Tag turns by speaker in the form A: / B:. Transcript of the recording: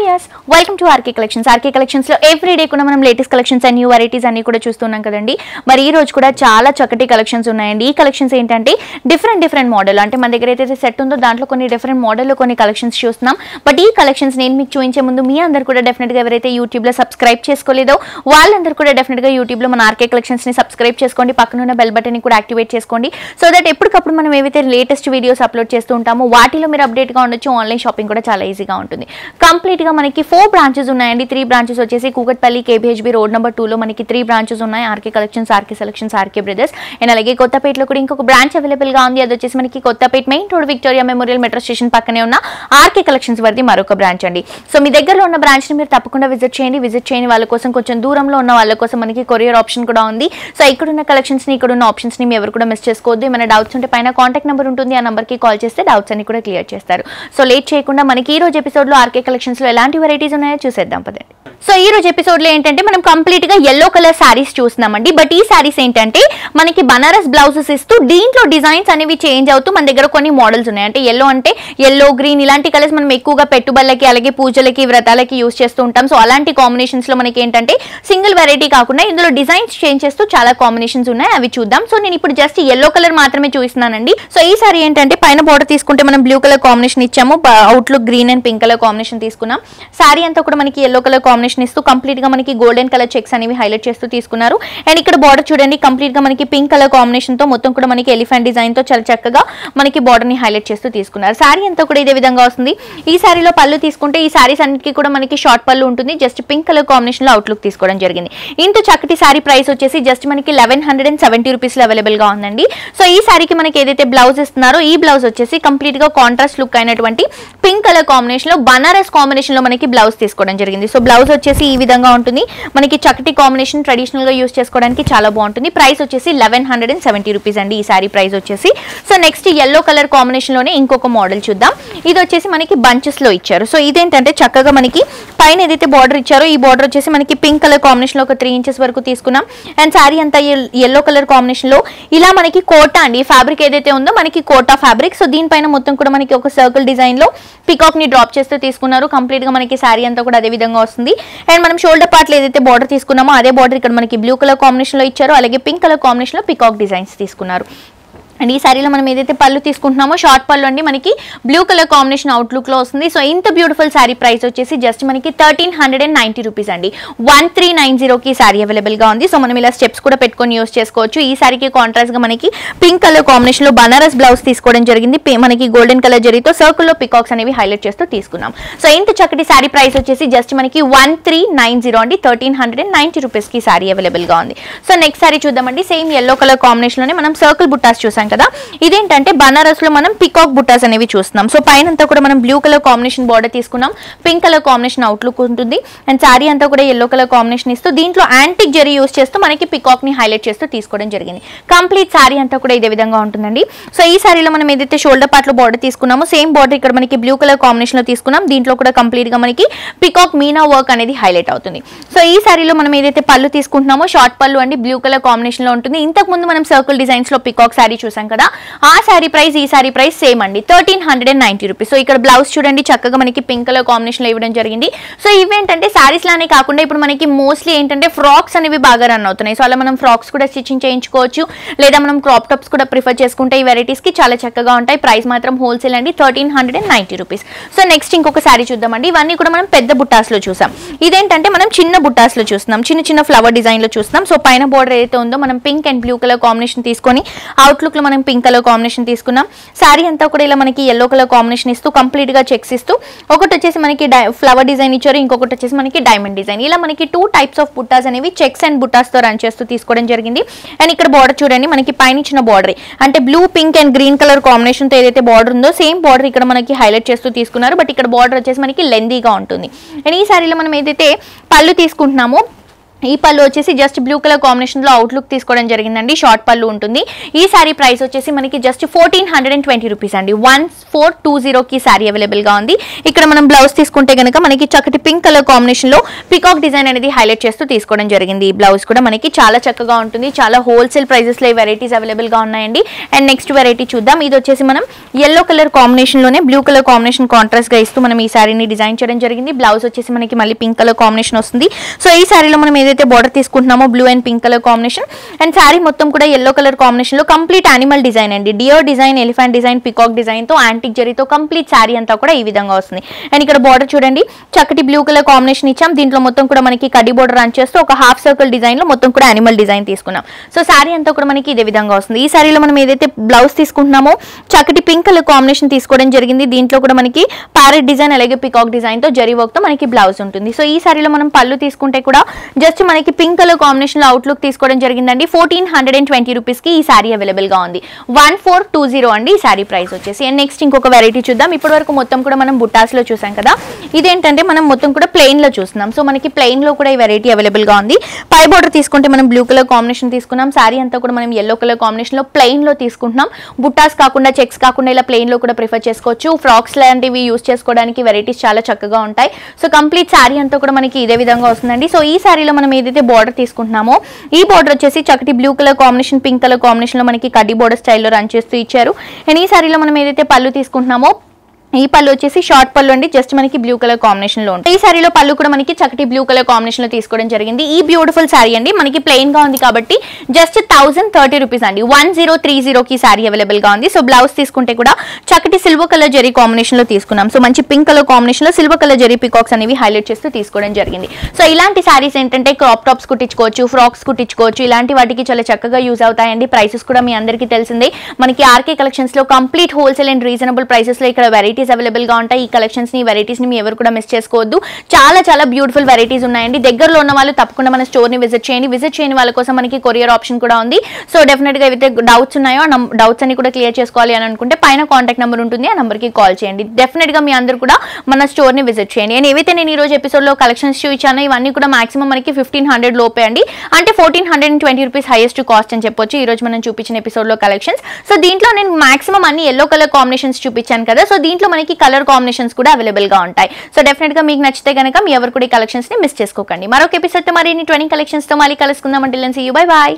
A: Viewers welcome to RK collections RK కలెక్షన్స్లో every day కూడా మనం latest collections and new varieties అన్నీ కూడా చూస్తున్నాం కదండి. మరి ఈ రోజు కూడా చాలా చక్కటి కలెక్షన్స్ ఉన్నాయండి. ఈ కలెక్షన్స్ ఏంటంటే డిఫరెంట్ డిఫరెంట్ మోడల్ అంటే మన దగ్గర అయితే సెట్ ఉందో దాంట్లో కొన్ని డిఫరెంట్ మోడల్లో కొన్ని కలెక్షన్స్ చూస్తున్నాం. బట్ ఈ కలెక్షన్స్ నేను మీకు చూపించే ముందు మీ అందరు కూడా డెఫినెట్గా ఎవరైతే యూట్యూబ్లో సబ్స్క్రైబ్ చేసుకోలేదో వాళ్ళందరూ కూడా డెఫినెట్గా గా యూట్యూబ్లో మన ఆర్కే కలెక్షన్స్ని సబ్స్క్రైబ్ చేసుకోండి. పక్కన ఉన్న బెల్ బటన్ని కూడా యాక్టివేట్ చేసుకోండి. సో దట్ ఎప్పటికప్పుడు మనం ఏవైతే లేటెస్ట్ వీడియోస్ అప్లోడ్ చేస్తూ ఉంటామో వాటిలో మీరు అప్డేట్గా ఉండొచ్చు. ఆన్లైన్ షాపింగ్ కూడా చాలా ఈజీగా ఉంటుంది. కంప్లీట్గా మనకి ఫోర్ బ్రాంచెస్ ఉన్నాయండి. త్రీ బ్రాంచెస్ వచ్చేసి Kukatpally KPHB road number two లో మనకి త్రీ బ్రాంచెస్ ఉన్నాయి. RK collections RK selections RK brothers and అలాగే కొత్తపేటలో కూడా ఇంకొక బ్రాంచ్ అవైలబుల్గా ఉంది. అది వచ్చేసి మనకి Kothapet main road Victoria memorial metro station పక్కనే ఉన్న ఆర్కే కలెక్షన్స్ వరది మరొక బ్రాంచ్ అండి. సో మీ దగ్గరలో ఉన్న బ్రాంచ్ని మీరు తప్పకుండా విజిట్ చేయండి. విజిట్ చేయని వాళ్ళ కోసం కొంచెం దూరంలో ఉన్న వాళ్ళ కోసం మనకి కొరియర్ ఆప్షన్ కూడా ఉంది. సో ఇక్కడ ఉన్న కలెక్షన్స్ని ఇక్కడ ఉన్న ఆప్షన్స్ మీ ఎవరు కూడా మిస్ చేసుకోవద్దు. ఏమైనా డౌట్స్ ఉంటే పైన కాంటాక్ట్ నెంబర్ ఉంటుంది. ఆ నెంబర్కి కాల్ చేస్తే డౌట్స్ అన్ని కూడా క్లియర్ చేస్తారు. సో లేట్ చేయకుండా మనకి ఈ రోజు ఎపిసోడ్లో ఆర్కే కలెక్షన్స్లో ఎలాంటి వెరైటీస్ ఉన్నాయో చూసేద్దాం పదండి. సో ఈ రోజు ఎపిసోడ్లో ఏంటంటే మనం కంప్లీట్గా ఎల్లో కలర్ శారీస్ చూస్తున్నామండి. బట్ ఈ శారీస్ ఏంటంటే మనకి బనారస్ బ్లౌజెస్ ఇస్తూ దీంట్లో డిజైన్స్ అనేవి చేంజ్ అవుతూ మన దగ్గర కొన్ని మోడల్స్ ఉన్నాయి. అంటే ఎల్లో అంటే ఎల్లో గ్రీన్ ఇలాంటి కలర్స్ మనం ఎక్కువగా పెట్టుబడులకి అలాగే పూజలకి వ్రతాలకి యూస్ చేస్తూ ఉంటాం. సో అలాంటి కాంబినేషన్స్లో మనకి ఏంటంటే సింగిల్ వెరైటీ కాకుండా ఇందులో డిజైన్స్ చేంజ్ చేస్తూ చాలా కాంబినేషన్స్ ఉన్నాయి. అవి చూద్దాం. సో నేను ఇప్పుడు జస్ట్ ఎల్లో కలర్ మాత్రమే చూస్తున్నానండి. సో ఈ సారీ ఏంటంటే పైన బోర్డర్ తీసుకుంటే మనం బ్లూ కలర్ కాంబినేషన్ ఇచ్చాము. Outlook green and pink colour combination తీసుకున్నాం. సారీ అంతా కూడా మనకి ఎల్లో కలర్ కాంబినేషన్ ఇస్తూ కంప్లీట్గా మనకి గోల్డెన్ కలర్ చెక్స్ అనేవి హైలైట్ చేస్తూ తీసుకున్నారు. అండ్ ఇక్కడ బార్డర్ చూడండి కంప్లీట్గా మనకి పింక్ కలర్ కాంబినేషన్తో మొత్తం కూడా మనకి ఎలిఫెంట్ డిజైన్తో చాలా చక్కగా మనకి బార్డర్ని హైలైట్ చేస్తూ తీసుకున్నారు. సారీ అంతా కూడా ఇదే విధంగా వస్తుంది. ఈ శారీలో పళ్ళు తీసుకుంటే ఈ సారీస్ అన్నిటికీ కూడా మనకి షార్ట్ పళ్ళు ఉంటుంది. జస్ట్ పింక్ కలర్ కాంబినేషన్లో అవుట్లుక్ తీసుకోవడం జరిగింది. ఇంత చక్కటి సారీ ప్రైస్ వచ్చేసి జస్ట్ మనకి లెవెన్ హండ్రెడ్ అండ్ సెవెంటీ రూపీస్లో అవైలబుల్గా ఉందండి. సో ఈ శారీకి మనకి ఏదైతే బ్లౌజ్ ఇస్తున్నారో ఈ బ్లౌజ్ వచ్చేసి కంప్లీట్గా కాంట్రాస్ట్ లుక్ అయినటువంటి పింక్ కలర్ కాంబినేషన్లో బనారస్ కాంబినేషన్లో మనకి బ్లౌజ్ తీసుకోవడం జరిగింది. సో బ్లౌజ్ వచ్చేసి ఈ విధంగా ఉంటుంది. మనకి చక్కటి కాంబినేషన్ ట్రెడిషనల్గా యూస్ చేసుకోవడానికి చాలా బాగుంటుంది. ప్రైస్ వచ్చేసి eleven hundred and seventy rupees అండి ఈ సారీ ప్రైస్ వచ్చేసి. సో నెక్స్ట్ ఎల్లో కలర్ కాంబినేషన్లోనే ఇంకొక మోడల్ చూద్దాం. ఇది వచ్చేసి మనకి బంచెస్లో ఇచ్చారు. సో ఇదేంటంటే చక్కగా మనకి పైన ఏదైతే బార్డర్ ఇచ్చారో ఈ బార్డర్ వచ్చేసి మనకి పింక్ కలర్ కాంబినేషన్లో ఒక త్రీ ఇంచెస్ వరకు తీసుకున్నాం. అండ్ సారీ అంతా ఎల్లో కలర్ కాంబినేషన్లో ఇలా మనకి కోటా అండి. ఫ్యాబ్రిక్ ఏదైతే ఉందో మనకి కోటా ఫ్యాబ్రిక్ సో దీనిపైన మొత్తం కూడా మనకి ఒక సర్కిల్ డిజైన్లో పికాక్ని డ్రాప్ చేస్తూ తీసుకున్నారు. కంప్లీట్గా మనకి సారీ అంతా కూడా అదే విధంగా వస్తుంది. అండ్ మనం షోల్డర్ పార్ట్లో ఏదైతే బార్డర్ తీసుకున్నామో అదే బార్డర్ ఇక్కడ మనకి బ్లూ కలర్ కాంబినేషన్లో ఇచ్చారో అలాగే పింక్ కలర్ కాంబినేషన్లో పికాక్ డిజైన్స్ తీసుకున్నారు. అండ్ ఈ శారీలో మనం ఏదైతే పళ్ళు తీసుకుంటున్నామో షార్ట్ పళ్ళు అండి మనకి బ్లూ కలర్ కాంబినేషన్ అవుట్లుక్లో వస్తుంది. సో ఇంత బ్యూటిఫుల్ సారీ ప్రైస్ వచ్చేసి జస్ట్ మనకి thirteen hundred and ninety rupees అండి. వన్ త్రీ నైన్ జీరోకి సారీ అవైలబుల్గా ఉంది. సో మనం ఇలా స్టెప్స్ కూడా పెట్టుకొని యూస్ చేసుకోవచ్చు. ఈ శారీకి కాంట్రాస్ట్గా మనకి పింక్ కలర్ కాంబినేషన్లో బనారస్ బ్లౌజ్ తీసుకోవడం జరిగింది. మనకి గోల్డెన్ కలర్ జరీతో సర్కిల్లో పికాక్స్ అనేవి హైలైట్ చేస్తూ తీసుకున్నాం. సో ఇంత చక్కటి సారీ ప్రైస్ వచ్చేసి జస్ట్ మనకి వన్ త్రీ నైన్ జీరో అండి. థర్టీన్ హండ్రెడ్ అండ్ నైంటీ రూపీస్కి సారీ అవైలబుల్గా ఉంది. సో నెక్స్ట్ సారీ చూద్దామండి. సేమ్ ఎల్లో కలర్ కాంబినేషన్లోనే మనం సర్కిల్ బుట్టాస్ చూసాం కదా? ఇదేంటంటే బనారస్లో మనం పికాక్ బుట్టాస్ అనేవి చూస్తున్నాం. సో పైన అంతా కూడా మనం బ్లూ కలర్ కాంబినేషన్ బార్డర్ తీసుకున్నాం. పింక్ కలర్ కాంబినేషన్ అవుట్లుక్ ఉంటుంది. అండ్ సారీ అంతా కూడా ఎల్లో కలర్ కాంబినేషన్ ఇస్తూ దీంట్లో యాంటిక్ జరీ యూస్ చేస్తూ మనకి పికాక్ని హైలైట్ చేస్తూ తీసుకోవడం జరిగింది. కంప్లీట్ సారీ అంతా కూడా ఇదే విధంగా ఉంటుందండి. సో ఈ శారీలో మనం ఏదైతే షోల్డర్ పార్ట్లో బార్డర్ తీసుకున్నామో సేమ్ బార్డర్ ఇక్కడ మనకి బ్లూ కలర్ కాంబినేషన్లో తీసుకున్నాం. దీంట్లో కూడా కంప్లీట్గా మనకి పికాక్ మీనా వర్క్ అనేది హైలైట్ అవుతుంది. సో ఈ శారీలో మనం ఏదైతే పళ్ళు తీసుకుంటున్నామో షార్ట్ పళ్ళు అండి బ్లూ కలర్ కాంబినేషన్లో ఉంటుంది. ఇంతకు ముందు మనం సర్కిల్ డిజైన్స్లో పికాక్ సారీ చూసాం కదా. ఆ శారీ ప్రైస్ ఈ సారీ ప్రైస్ సేమ్ అండి. Thirteen hundred and rupees. So ఇక్కడ బ్లౌజ్ చూడండి చక్కగా మనకి పింక్ కలర్ కాంబినేషన్లో ఇవ్వడం జరిగింది. సో ఇవేంటంటే సారీస్ లానే కాకుండా ఇప్పుడు మనకి మోస్ట్లీ ఏంటంటే ఫ్రాక్స్ అనేవి బాగా రన్ అవుతున్నాయి. సో అలా మనం ఫ్రాక్స్ కూడా స్టిచ్చింగ్ చేయించుకోవచ్చు. లేదా మనం క్రాప్ టాప్స్ కూడా ప్రిఫర్ చేసుకుంటే ఈ వెరైటీస్కి చాలా చక్కగా ఉంటాయి. ప్రైస్ మాత్రం హోల్సేల్ అండి thirteen hundred and ninety rupees. So next ఇంకొక శారీ చూద్దామండి. ఇవన్నీ కూడా మనం పెద్ద బుట్టాస్లో చూసాం. ఇదేంటంటే మనం చిన్న బుట్టాస్లో చూస్తున్నాం. చిన్న చిన్న ఫ్లవర్ డిజైన్లో చూస్తున్నాం. సో పైన బోర్డర్ ఏదైతే ఉందో మనం pink and blue colour combination తీసుకొని అవుట్లుక్లో మనం పింక్ కలర్ కాంబినేషన్ తీసుకున్నాం. సారీ అంతా కూడా ఇలా మనకి ఎల్లో కలర్ కాంబినేషన్ ఇస్తూ కంప్లీట్గా చెక్స్ ఇస్తూ ఒకటి వచ్చేసి మనకి ఫ్లవర్ డిజైన్ ఇచ్చారు ఇంకొకటి వచ్చేసి మనకి డైమండ్ డిజైన్ ఇలా మనకి టూ టైప్స్ ఆఫ్ బుట్టాస్ అనేవి చెక్స్ అండ్ బుట్టాస్తో రన్ చేస్తూ తీసుకోవడం జరిగింది. అండ్ ఇక్కడ బార్డర్ చూడండి మనకి పైన ఇచ్చిన బార్డర్ అంటే blue pink and green colour కాంబినేషన్తో ఏదైతే బార్డర్ ఉందో సేమ్ బార్డర్ ఇక్కడ మనకి హైలైట్ చేస్తూ తీసుకున్నారు. బట్ ఇక్కడ బార్డర్ వచ్చేసి మనకి లెందీగా ఉంటుంది. అండ్ ఈ సారీలో మనం ఏదైతే పళ్ళు తీసుకుంటున్నామో ఈ పళ్ళు వచ్చేసి జస్ట్ బ్లూ కలర్ కాంబినేషన్లో అవుట్లుక్ తీసుకోవడం జరిగిందండి. షార్ట్ పళ్ళు ఉంటుంది. ఈ సారీ ప్రైస్ వచ్చేసి మనకి just fourteen hundred and. Twenty rupees అండి వన్ ఫోర్ టూ జీరోకి సారీ అవైలబుల్గా ఉంది. ఇక్కడ మనం బ్లౌజ్ తీసుకుంటే కనుక మనకి చక్కటి పింక్ కలర్ కాంబినేషన్లో పికాక్ డిజైన్ అనేది హైలైట్ చేస్తూ తీసుకోవడం జరిగింది. ఈ బ్లౌజ్ కూడా మనకి చాలా చక్కగా ఉంటుంది. చాలా హోల్సేల్ ప్రైజెస్లో ఈ వెరైటీస్ అవైలబుల్గా ఉన్నాయండి. అండ్ నెక్స్ట్ వెరైటీ చూద్దాం. ఇది వచ్చేసి మనం ఎల్లో కలర్ కాంబినేషన్లోనే బ్లూ కలర్ కాంబినేషన్ కాంట్రాస్ట్గా ఇస్తూ మనం ఈ సారీని డిజైన్ చేయడం జరిగింది. బ్లౌజ్ వచ్చేసి మనకి మళ్ళీ పింక్ కలర్ కాంబినేషన్ వస్తుంది. సో ఈ సారీలో మనం ఏదైతే border తీసుకుంటున్నామో blue and pink colour combination and sari మొత్తం కూడా ఎల్లో కలర్ కాంబినేషన్లో కంప్లీట్ యానిమల్ డిజైన్ అండి. Deer design elephant design peacock డిజైన్తో యాంటిక్ జరీతో కంప్లీట్ శారీ అంతా కూడా ఈ విధంగా వస్తుంది. అండ్ ఇక్కడ బార్డర్ చూడండి చక్కటి బ్లూ కలర్ కాంబినేషన్ ఇచ్చాం. దీంట్లో మొత్తం కూడా మనకి కడి బోర్డర్ రన్ చేస్తూ ఒక హాఫ్ సర్కిల్ డిజైన్లో మొత్తం కూడా యానిమల్ డిజైన్ తీసుకున్నాం. సో శారీ అంతా కూడా మనకి ఇదే విధంగా వస్తుంది. ఈ శారీలో మనం ఏదైతే బ్లౌజ్ తీసుకుంటున్నామో చక్కటి పింక్ కలర్ కాంబినేషన్ తీసుకోవడం జరిగింది. దీంట్లో కూడా మనకి ప్యారెట్ డిజైన్ అలాగే పికాక్ డిజైన్తో జరీ వర్క్తో మనకి బ్లౌజ్ ఉంటుంది. సో ఈ శారీలో మనం పళ్ళు తీసుకుంటే కూడా జస్ట్ మనకి పింక్ కలర్ కాంబినేషన్లో అవుట్లుక్ తీసుకోవడం జరిగిందండి. ఫోర్టీన్ హండ్రెడ్ అండ్ ట్వంటీ రూపీస్కి ఈ సారీ అవైలబుల్గా ఉంది. వన్ ఫోర్ టూ జీరో అండి ఈ సారీ ప్రైస్ వచ్చేసి. అండ్ నెక్స్ట్ ఇంకొక వెరైటీ చూద్దాం. ఇప్పటి వరకు మొత్తం కూడా మనం బుట్టాస్లో చూసాం కదా. ఇదేంటంటే మనం మొత్తం కూడా ప్లెయిన్లో చూస్తున్నాం. సో మనకి ప్లెయిన్లో కూడా ఈ వెరైటీ అవైలబుల్గా ఉంది. పై బోర్డర్ తీసుకుంటే మనం బ్లూ కలర్ కాంబినేషన్ తీసుకున్నాం. సారీ అంతా కూడా మనం ఎల్లో కలర్ కాంబినేషన్లో ప్లెయిన్లో తీసుకుంటున్నాం. బుట్టాస్ కాకుండా చెక్స్ కాకుండా ఇలా ప్లెయిన్లో కూడా ప్రిఫర్ చేసుకోవచ్చు. ఫ్రాక్స్ లాంటివి యూస్ చేసుకోవడానికి వెరైటీస్ చాలా చక్కగా ఉంటాయి. సో కంప్లీట్ సారీ అంతా కూడా మనకి ఇదే విధంగా వస్తుందండి. సో ఈ సారీలో మనం ఏదైతే బార్డర్ తీసుకుంటున్నామో ఈ బార్డర్ వచ్చేసి చక్కటి blue colour combination pink colour కాంబినేషన్లో మనకి కడ్డీ బార్డర్ స్టైల్లో రన్ చేస్తూ ఇచ్చారు. అండ్ ఈ సారీలో మనం ఏదైతే పళ్ళు తీసుకుంటున్నామో ఈ పళ్ళు వచ్చేసి షార్ట్ పళ్ళు అండి. జస్ట్ మనకి బ్లూ కలర్ కాంబినేషన్లో ఉంటుంది ఈ సారీలో పళ్ళు కూడా మనకి చక్కటి బ్లూ కలర్ కాంబినేషన్లో తీసుకోవడం జరిగింది. ఈ బ్యూటిఫుల్ సారీ అండి. మనకి ప్లెయిన్గా ఉంది కాబట్టి జస్ట్ థౌసండ్ థర్టీ రూపీస్ అండి. వన్ జీరో త్రీ జీరోకి సారీ అవైలబుల్గా ఉంది. సో బ్లౌజ్ తీసుకుంటే కూడా చక్కటి సిల్వర్ కలర్ జరీ కాంబినేషన్లో తీసుకున్నాం. సో మంచి పింక్ కలర్ కాంబినేషన్లో సిల్వర్ కలర్ జరీ పికాక్స్ అనేవి హైలైట్ చేస్తూ తీసుకోవడం జరిగింది. సో ఇలాంటి సారీస్ ఏంటంటే క్రాప్ టాప్స్ కుట్టించుకోవచ్చు ఫ్రాక్స్ కుట్టించుకోవచ్చు. ఇలాంటి వాటికి చాలా చక్కగా యూజ్ అవుతాయండి. ప్రైసెస్ కూడా మీ అందరికీ తెలిసిందే. మనకి ఆర్కే కలెక్షన్స్లో కంప్లీట్ హోల్సేల్ అండ్ రీజనబుల్ ప్రైసెస్లో ఇక్కడ వెరైటీ వెరైటీస్ అవైలబుల్గా ఉంటాయి. ఈ కలెక్షన్స్ని వెరైటీస్ని మీ ఎవరు కూడా మిస్ చేసుకోవద్దు. చాలా చాలా బ్యూటిఫుల్ వెరైటీస్ ఉన్నాయండి. దగ్గరలో ఉన్న వాళ్ళు తప్పకుండా మన స్టోర్ని విజిట్ చేయండి. విజిట్ చేయని వాళ్ళ కోసం మనకి కొరియర్ ఆప్షన్ కూడా ఉంది. సో డెఫినెట్గా ఏవైతే డౌట్స్ ఉన్నాయో ఆ డౌట్స్ అన్ని కూడా క్లియర్ చేసుకోవాలి అని అనుకుంటే పైన కాంటాక్ట్ నెంబర్ ఉంటుంది. ఆ నెంబర్కి కాల్ చేయండి. డెఫినెట్గా మీ అందరూ కూడా మన స్టోర్ని విజిట్ చేయండి. నేను ఏవైతే నేను ఈ రోజు ఎపిసోడ్లో కలెక్షన్స్ చూపించానో ఇవన్నీ కూడా మాక్సిమం మనకి ఫిఫ్టీన్ హండ్రెడ్ లోపే అండి. అంటే fourteen hundred and twenty rupees highest cost అని చెప్పొచ్చు ఈ రోజు మనం చూపించిన ఎపిసోడ్లో కలెక్షన్స్ సో దీంట్లో నేను మాక్సిమం అన్ని ఎల్లో కలర్ కాంబినేషన్స్ చూపించాను కదా. సో దీంట్లో మనకి కలర్ కాంబినేషన్స్ కూడా అవైలబుల్గా ఉంటాయి. సో డెఫినెట్గా మీకు నచ్చితే కనుక మీ ఎవరు కూడా ఈ కలెక్షన్స్ని మిస్ చేసుకోకండి. మరొక ఎపిసోడ్తో మరి ట్వంటీ కలెక్షన్స్తో మళ్ళీ కలుసుకుందాం. అంటే సీ యూ బై బాయ్